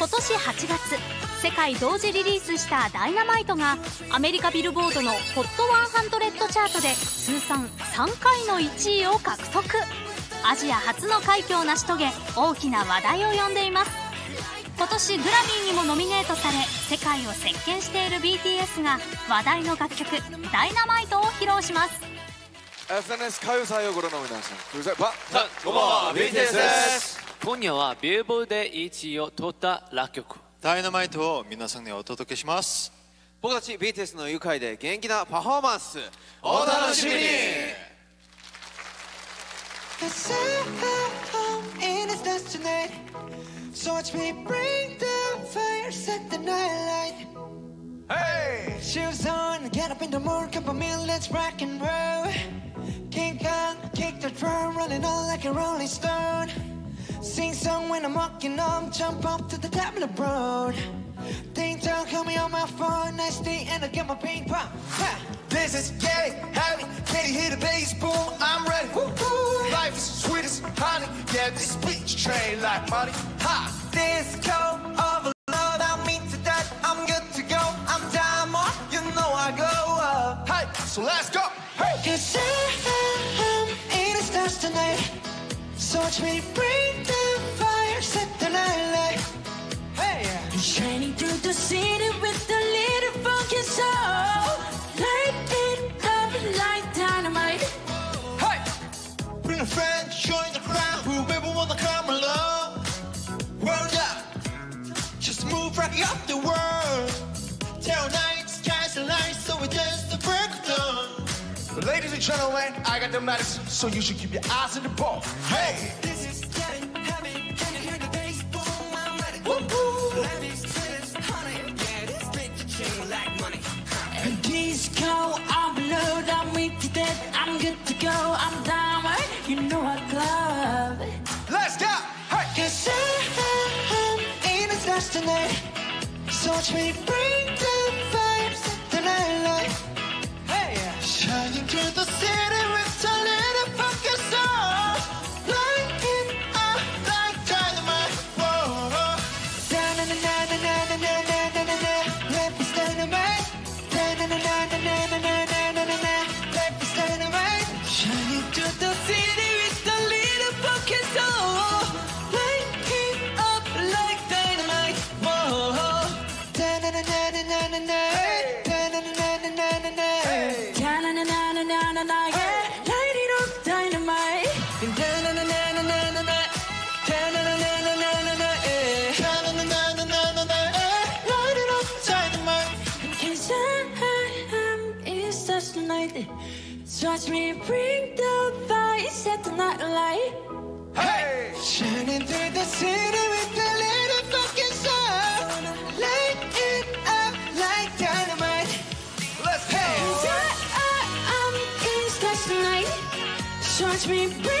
今年8月世界同時リリースした「ダイナマイトがアメリカビルボードの HOT100 チャートで通算3回の1位を獲得アジア初の快挙を成し遂げ大きな話題を呼んでいます今年グラミーにもノミネートされ世界を席巻している BTS が話題の楽曲「ダイナマイトを披露します SNS 가요사요ご覧の皆さん둘셋봐 자, 고마워 BTS です 今夜はビルボードで1位を取った楽曲ダイナマイトを皆さんにお届けします僕たち BTS の愉快で元気なパフォーマンスお楽しみに Cause I'm in its dust tonight. So watch me bring the fire, set the night light. Hey! Shoes on, get up in the morning, cup of milk, let's rock and roll. King Kong, kick the drum, rolling on like a rolling stone. When I'm walking home, jump up to the top of the road. Ding dong, call me on my phone, nice day, and I get my ping pong. Ha! This is gay, heavy, can you hear the bass boom? I'm ready. Woo-hoo. Life is sweet as honey. Yeah, this beach train like money. Ha! Disco overload, I'm into that, I'm good to go. I'm diamond, you know I go up. Hey, so let's go. Hey! Cause I'm in the stars tonight. So watch me bring the gentlemen, I got the medicine, so you should keep your eyes on the ball. Hey! This is getting heavy. Can you hear the bass boom? I'm ready. Woo-hoo. Let me this honey. Yeah, this bitch like money. And disco overload, I'm with that. I'm good to go. I'm down right. You know I club. Let's go! Hey! Cause I'm in the stars tonight. So watch me bring breathing. Touch me, bring the fire, set the night light. Hey! Shining through the city with the little fucking sun. Light it up like dynamite. Let's go! Hey! I, I, I'm gonna touch the night. Touch me, bring